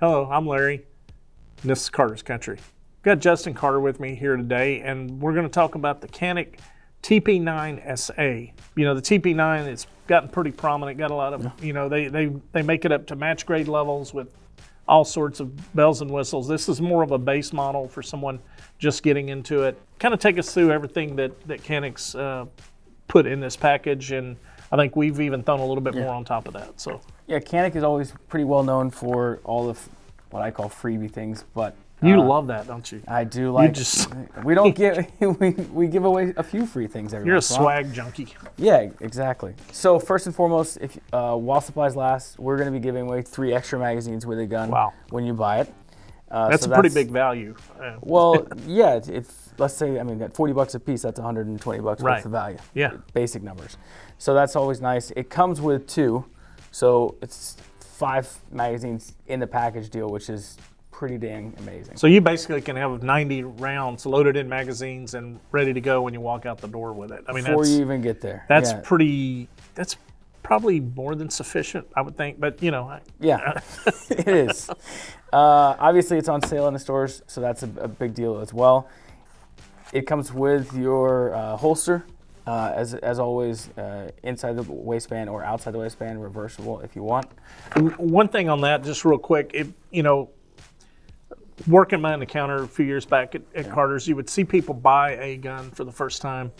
Hello, I'm Larry. And this is Carter's Country. I've got Justin Carter with me here today, and we're going to talk about the Canik TP9SA. You know, the TP9 it's gotten pretty prominent. Got a lot of, yeah. you know, they, they they make it up to match grade levels with all sorts of bells and whistles. This is more of a base model for someone just getting into it. Kind of take us through everything that that Canik's uh, put in this package, and I think we've even thrown a little bit yeah. more on top of that. So yeah, Canik is always pretty well known for all of what I call freebie things, but you uh, love that, don't you? I do like. You just we don't give we, we give away a few free things every. You're a swag junkie. Yeah, exactly. So first and foremost, if uh, while supplies last, we're going to be giving away three extra magazines with a gun. Wow. When you buy it. Uh, that's so a pretty big value. well, yeah. If let's say I mean at 40 bucks a piece, that's 120 bucks right. worth of value. Yeah. Basic numbers. So that's always nice. It comes with two, so it's five magazines in the package deal, which is pretty dang amazing. So you basically can have 90 rounds loaded in magazines and ready to go when you walk out the door with it. I mean, before you even get there, that's yeah. pretty. That's probably more than sufficient, I would think. But you know, yeah, it is. Uh, obviously, it's on sale in the stores, so that's a, a big deal as well. It comes with your uh, holster, uh, as, as always, uh, inside the waistband or outside the waistband, reversible if you want. One thing on that, just real quick, if you know, working behind the counter a few years back at, at yeah. Carter's, you would see people buy a gun for the first time,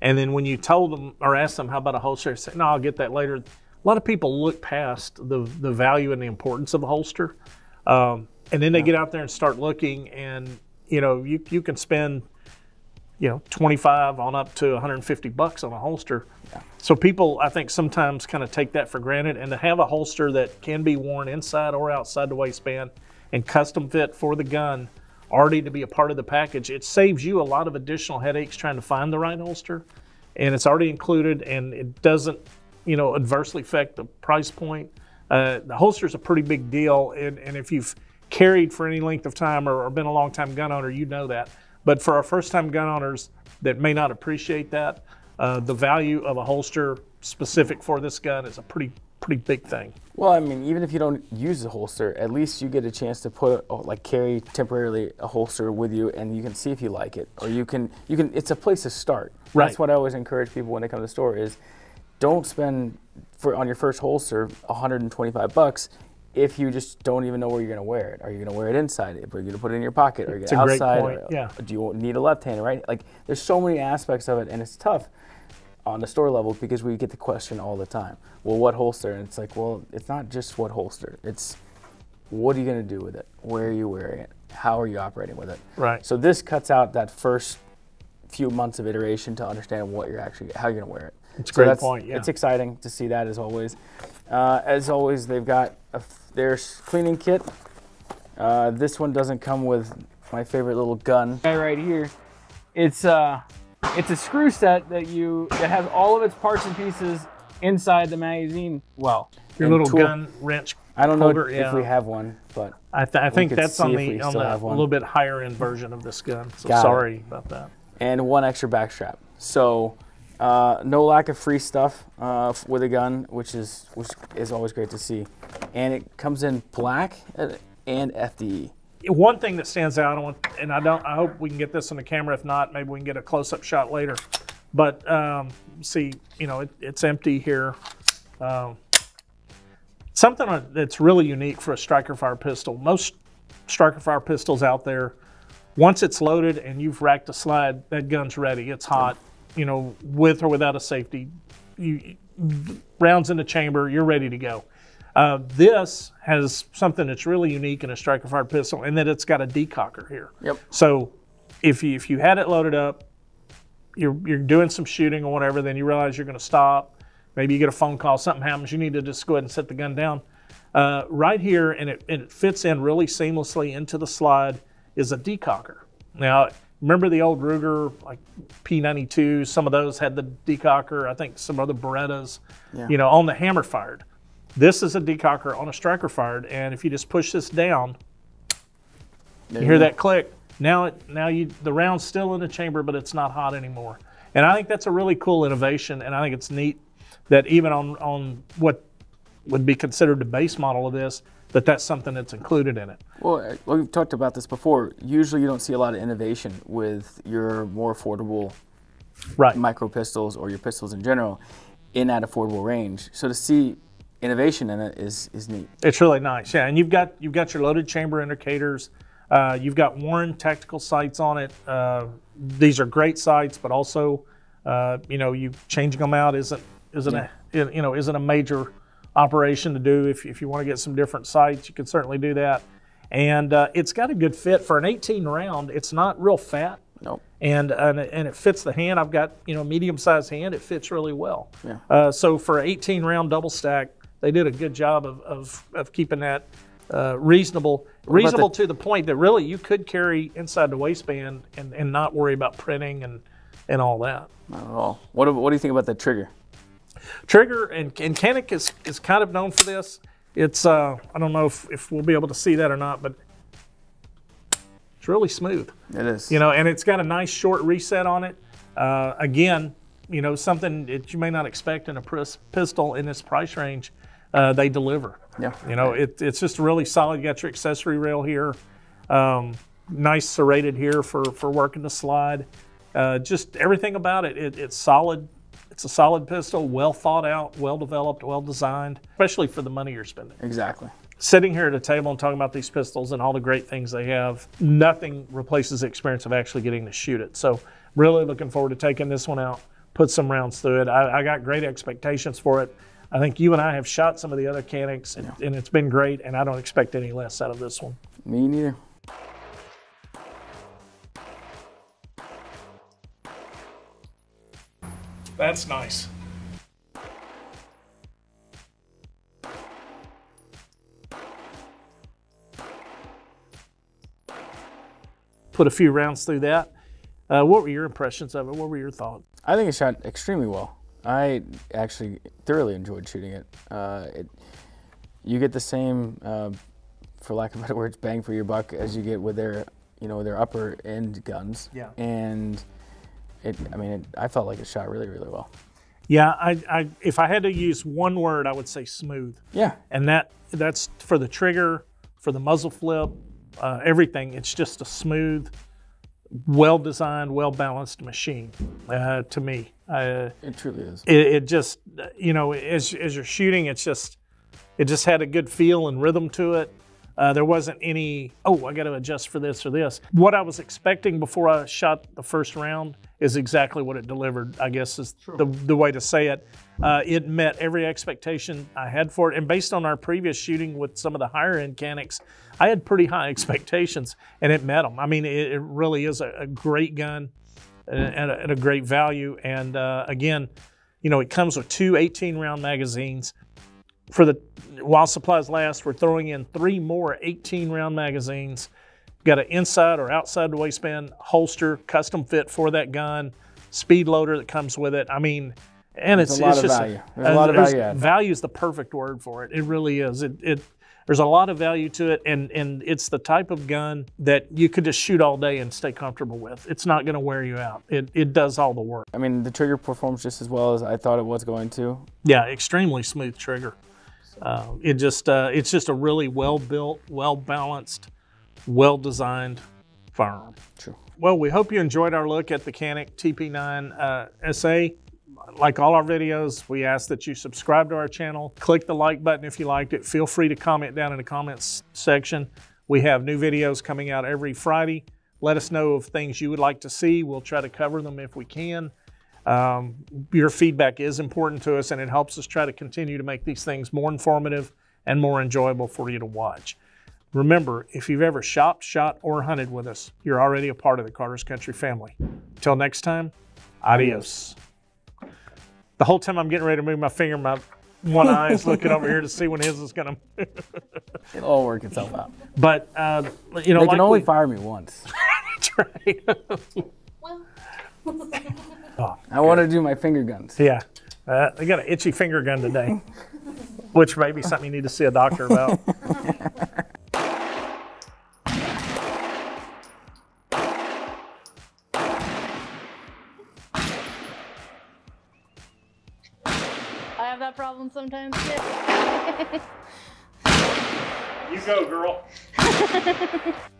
and then when you told them or asked them how about a holster, they say, "No, I'll get that later." A lot of people look past the the value and the importance of a holster, um, and then they yeah. get out there and start looking, and you know you you can spend you know 25 on up to 150 bucks on a holster. Yeah. So people, I think, sometimes kind of take that for granted, and to have a holster that can be worn inside or outside the waistband and custom fit for the gun already to be a part of the package, it saves you a lot of additional headaches trying to find the right holster. And it's already included and it doesn't, you know, adversely affect the price point. Uh, the holster is a pretty big deal. And, and if you've carried for any length of time or, or been a long time gun owner, you know that. But for our first time gun owners that may not appreciate that, uh, the value of a holster specific for this gun is a pretty pretty big thing. Well, I mean, even if you don't use the holster, at least you get a chance to put like carry temporarily a holster with you, and you can see if you like it, or you can you can. It's a place to start. Right. That's what I always encourage people when they come to the store is, don't spend for on your first holster 125 bucks if you just don't even know where you're going to wear it. Are you going to wear it inside? Are you going to put it in your pocket? Are you going outside? Or, yeah. Do you need a left hand? Right? Like, there's so many aspects of it, and it's tough on the store level because we get the question all the time. Well, what holster? And it's like, well, it's not just what holster. It's what are you going to do with it? Where are you wearing it? How are you operating with it? Right. So this cuts out that first few months of iteration to understand what you're actually how you're going to wear it. It's a so great point. Yeah. It's exciting to see that as always. Uh, as always, they've got a, their cleaning kit. Uh, this one doesn't come with my favorite little gun. Right here. It's uh, it's a screw set that you that has all of its parts and pieces inside the magazine well. Your little tool. gun wrench. I don't know holder, if yeah. we have one, but I, th I think that's on the on the a little bit higher end version of this gun. So Got sorry it. about that. And one extra back strap. So uh, no lack of free stuff uh, with a gun, which is which is always great to see. And it comes in black and FDE one thing that stands out, and I don't, I hope we can get this on the camera. If not, maybe we can get a close-up shot later. But um, see, you know, it, it's empty here. Um, something that's really unique for a striker fire pistol. Most striker fire pistols out there, once it's loaded and you've racked a slide, that gun's ready. It's hot. You know, with or without a safety, you, rounds in the chamber, you're ready to go. Uh, this has something that's really unique in a striker fired pistol, in that it's got a decocker here. Yep. So if you if you had it loaded up, you're you're doing some shooting or whatever, then you realize you're going to stop. Maybe you get a phone call, something happens, you need to just go ahead and set the gun down. Uh, right here, and it, and it fits in really seamlessly into the slide, is a decocker. Now, remember the old Ruger, like P92, some of those had the decocker. I think some other Berettas, yeah. you know, on the hammer fired. This is a decocker on a striker fired, and if you just push this down, there you hear that click. Now, it, now you the round's still in the chamber, but it's not hot anymore. And I think that's a really cool innovation, and I think it's neat that even on on what would be considered the base model of this, that that's something that's included in it. Well, we've talked about this before. Usually, you don't see a lot of innovation with your more affordable Right. micro pistols or your pistols in general in that affordable range. So to see innovation in it is is neat. It's really nice, yeah. And you've got you've got your loaded chamber indicators. Uh, you've got Warren tactical sights on it. Uh, these are great sights, but also, uh, you know, you changing them out isn't isn't a you know isn't a major operation to do. If if you want to get some different sights, you can certainly do that. And uh, it's got a good fit for an 18 round. It's not real fat. Nope. and and it, and it fits the hand. I've got you know medium sized hand. It fits really well. Yeah. Uh, so for an 18 round double stack, they did a good job of of, of keeping that uh, reasonable, reasonable to the point that really you could carry inside the waistband and, and not worry about printing and and all that. Not at all. What do, what do you think about the trigger? Trigger and, and Canik is, is kind of known for this. It's uh, I don't know if, if we'll be able to see that or not, but it's really smooth. It is. You know, and it's got a nice short reset on it. Uh, again, you know, something that you may not expect in a pistol in this price range, uh, they deliver. Yeah. You know, it, it's just really solid. You got your accessory rail here, um, nice serrated here for, for working the slide. Uh, just everything about it, it, it's solid. It's a solid pistol, well thought out, well developed, well designed, especially for the money you're spending Exactly. sitting here at a table and talking about these pistols and all the great things they have, nothing replaces the experience of actually getting to shoot it. So, really looking forward to taking this one out, put some rounds through it. I, I got great expectations for it. I think you and I have shot some of the other Caniks, and, and it's been great, and I don't expect any less out of this one. Me neither. That's nice. Put a few rounds through that. Uh, what were your impressions of it? What were your thoughts? I think it shot extremely well. I actually thoroughly enjoyed shooting it. Uh, it you get the same, uh, for lack of better words, bang for your buck as you get with their, you know, their upper end guns. Yeah. And it, I mean, it, I felt like it shot really, really well. Yeah, I, I, if I had to use one word, I would say smooth. Yeah. And that that's for the trigger, for the muzzle flip, uh, everything. It's just a smooth, well designed, well balanced machine uh, to me. Uh, It truly is. it, it just you know as, as you're shooting it's just it just had a good feel and rhythm to it uh, there wasn't any oh i got to adjust for this or this what i was expecting before i shot the first round is exactly what it delivered i guess is the, the way to say it uh, it met every expectation i had for it and based on our previous shooting with some of the higher end caniks i had pretty high expectations and it met them i mean it, it really is a, a great gun at a, at a great value. And uh, again, you know, it comes with two 18 round magazines. For the while supplies last, we're throwing in three more 18 round magazines. Got an inside or outside the waistband holster, custom fit for that gun, speed loader that comes with it. I mean, and There's it's, a lot it's of just value. There's a lot of value. Value is the perfect word for it. It really is. It, it there's a lot of value to it, and and it's the type of gun that you could just shoot all day and stay comfortable with. It's not going to wear you out. It it does all the work. I mean, the trigger performs just as well as I thought it was going to. Yeah, extremely smooth trigger. Uh, it just uh, it's just a really well built, well balanced, well designed firearm. Well, we hope you enjoyed our look at the Canik TP9 uh, SA. Like all our videos, we ask that you subscribe to our channel, click the like button if you liked it. Feel free to comment down in the comments section. We have new videos coming out every Friday. Let us know of things you would like to see. We'll try to cover them if we can. Um, your feedback is important to us and it helps us try to continue to make these things more informative and more enjoyable for you to watch. Remember, if you've ever shopped, shot, or hunted with us, you're already a part of the Carter's Country family. Until next time, adios. The whole time I'm getting ready to move my finger, my one eye is looking over here to see when his is going to move. It'll all work itself out. But, uh, you know, They like can only we- fire me once. That's right. I want to do my finger guns. yeah. Uh, they got an itchy finger gun today, which may be something you need to see a doctor about. I have that problem phone sometimes. You go, girl.